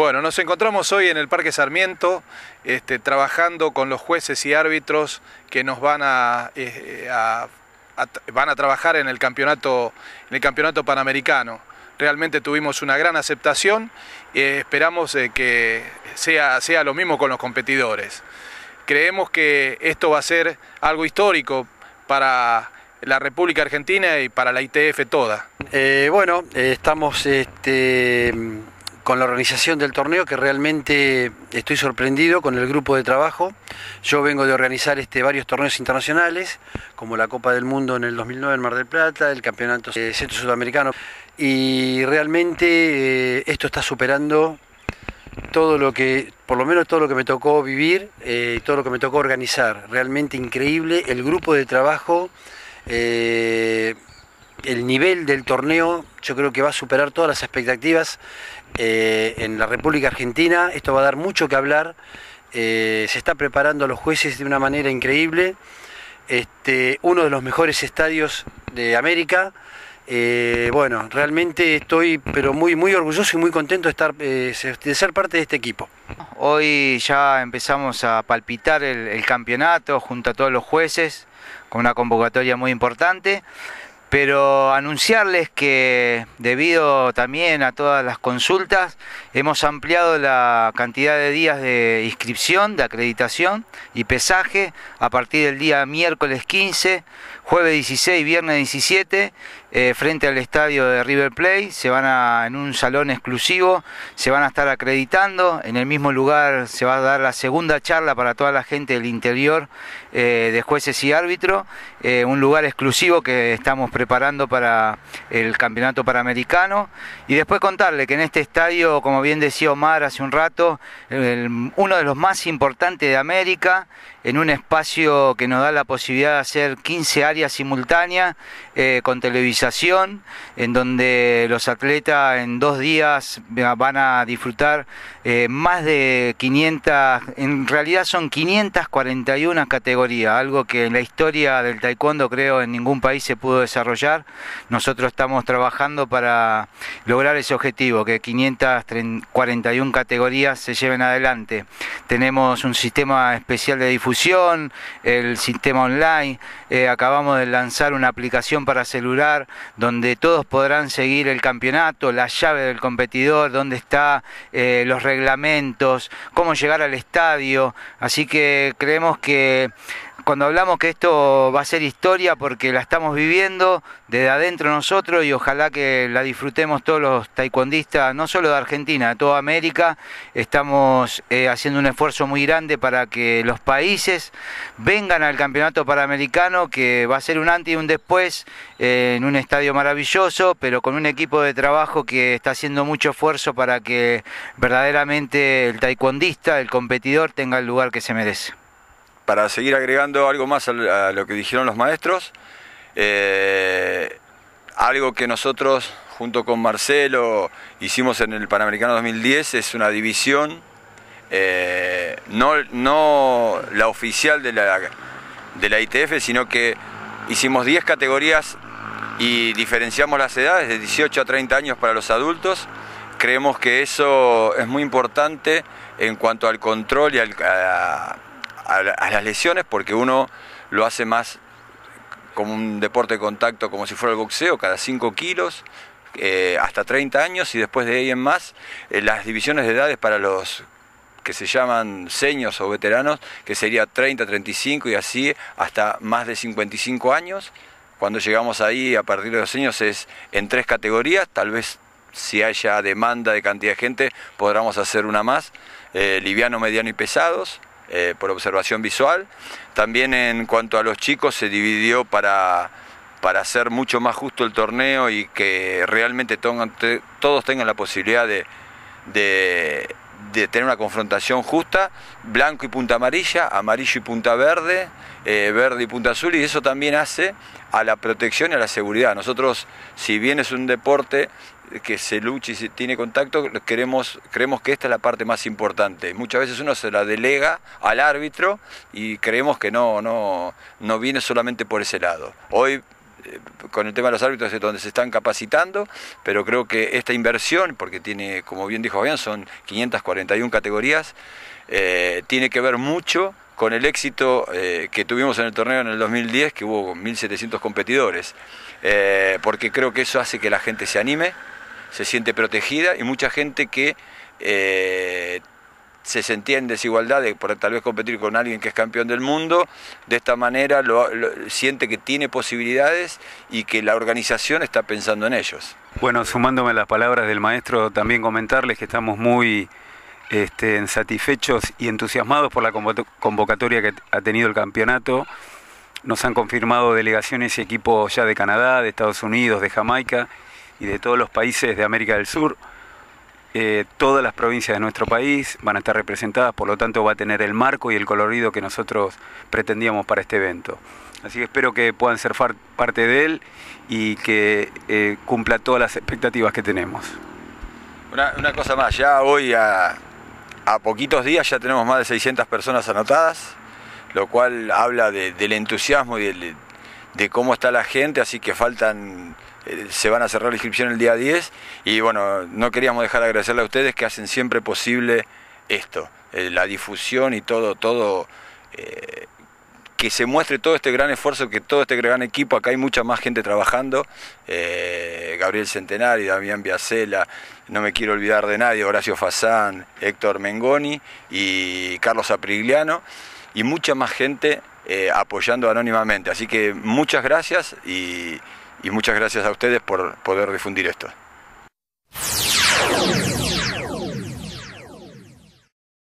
Bueno, nos encontramos hoy en el Parque Sarmiento, este, trabajando con los jueces y árbitros que nos van a, eh, van a trabajar en el campeonato, en el campeonato panamericano. Realmente tuvimos una gran aceptación y esperamos eh, que sea, sea lo mismo con los competidores. Creemos que esto va a ser algo histórico para la República Argentina y para la ITF toda. Eh, bueno, estamos este, con la organización del torneo que realmente estoy sorprendido con el grupo de trabajo. Yo vengo de organizar este, varios torneos internacionales, como la Copa del Mundo en el 2009 en Mar del Plata, el Campeonato Centro Sudamericano, y realmente eh, esto está superando todo lo que, por lo menos todo lo que me tocó vivir eh, todo lo que me tocó organizar. Realmente increíble el grupo de trabajo. Eh, el nivel del torneo yo creo que va a superar todas las expectativas eh, en la República Argentina. Esto va a dar mucho que hablar. Eh, se está preparando a los jueces de una manera increíble. Este, uno de los mejores estadios de América. Eh, bueno, realmente estoy pero muy, muy orgulloso y muy contento de, estar, de ser parte de este equipo. Hoy ya empezamos a palpitar el campeonato junto a todos los jueces con una convocatoria muy importante pero anunciarles que debido también a todas las consultas hemos ampliado la cantidad de días de inscripción, de acreditación y pesaje a partir del día miércoles 15, jueves 16, viernes 17 eh, frente al estadio de River Plate, se van a, en un salón exclusivo, se van a estar acreditando, en el mismo lugar se va a dar la segunda charla para toda la gente del interior eh, de jueces y árbitros, eh, un lugar exclusivo que estamos preparando para el campeonato panamericano. Y después contarle que en este estadio, como bien decía Omar hace un rato, uno de los más importantes de América, en un espacio que nos da la posibilidad de hacer 15 áreas simultáneas con televisión en donde los atletas en dos días van a disfrutar eh, más de 500, en realidad son 541 categorías, algo que en la historia del taekwondo creo en ningún país se pudo desarrollar. Nosotros estamos trabajando para lograr ese objetivo, que 541 categorías se lleven adelante. Tenemos un sistema especial de difusión, el sistema online, eh, acabamos de lanzar una aplicación para celular donde todos podrán seguir el campeonato, la llave del competidor, dónde están eh, los reglamentos, cómo llegar al estadio. Así que creemos que cuando hablamos que esto va a ser historia porque la estamos viviendo desde adentro nosotros y ojalá que la disfrutemos todos los taekwondistas, no solo de Argentina, de toda América, estamos eh, haciendo un esfuerzo muy grande para que los países vengan al campeonato panamericano que va a ser un antes y un después eh, en un estadio maravilloso, pero con un equipo de trabajo que está haciendo mucho esfuerzo para que verdaderamente el taekwondista, el competidor, tenga el lugar que se merece para seguir agregando algo más a lo que dijeron los maestros, eh, algo que nosotros junto con Marcelo hicimos en el Panamericano 2010 es una división, eh, no, no, la oficial de la, de la ITF, sino que hicimos 10 categorías y diferenciamos las edades de 18 a 30 años para los adultos. Creemos que eso es muy importante en cuanto al control y al, las lesiones porque uno lo hace más como un deporte de contacto, como si fuera el boxeo, cada 5 kilos, eh, hasta 30 años y después de ahí en más, eh, las divisiones de edades para los que se llaman seños o veteranos, que sería 30, 35 y así hasta más de 55 años. Cuando llegamos ahí a partir de los años es en tres categorías, tal vez si haya demanda de cantidad de gente podamos hacer una más, eh, liviano, mediano y pesados. Eh, por observación visual. También en cuanto a los chicos se dividió para, para hacer mucho más justo el torneo y que realmente todos tengan la posibilidad de, de, tener una confrontación justa, blanco y punta amarilla, amarillo y punta verde, eh, verde y punta azul, y eso también hace a la protección y a la seguridad. Nosotros, si bien es un deporte que se luche y se tiene contacto, queremos, creemos que esta es la parte más importante. Muchas veces uno se la delega al árbitro y creemos que no, no, no viene solamente por ese lado. Hoy con el tema de los árbitros es donde se están capacitando, pero creo que esta inversión, porque tiene, como bien dijo Fabián, son 541 categorías, eh, tiene que ver mucho con el éxito eh, que tuvimos en el torneo en el 2010, que hubo 1.700 competidores, eh, porque creo que eso hace que la gente se anime, se siente protegida y mucha gente que se sentía en desigualdad de por tal vez competir con alguien que es campeón del mundo, de esta manera lo, siente que tiene posibilidades y que la organización está pensando en ellos. Bueno, sumándome a las palabras del maestro, también comentarles que estamos muy este, satisfechos y entusiasmados por la convocatoria que ha tenido el campeonato. Nos han confirmado delegaciones y equipos ya de Canadá, de Estados Unidos, de Jamaica y de todos los países de América del Sur. Eh, todas las provincias de nuestro país van a estar representadas, por lo tanto va a tener el marco y el colorido que nosotros pretendíamos para este evento. Así que espero que puedan ser parte de él y que eh, cumpla todas las expectativas que tenemos. Una, cosa más, ya hoy a, poquitos días ya tenemos más de 600 personas anotadas, lo cual habla del entusiasmo y de cómo está la gente, así que faltan eh, se van a cerrar la inscripción el día 10 y bueno, no queríamos dejar de agradecerle a ustedes que hacen siempre posible esto, eh, la difusión y todo, todo, eh, que se muestre todo este gran esfuerzo, que todo este gran equipo, acá hay mucha más gente trabajando, Gabriel Centenari, Damián Biacela, no me quiero olvidar de nadie, Horacio Fazán, Héctor Mengoni y Carlos Aprigliano, y mucha más gente apoyando anónimamente. Así que muchas gracias y y muchas gracias a ustedes por poder difundir esto.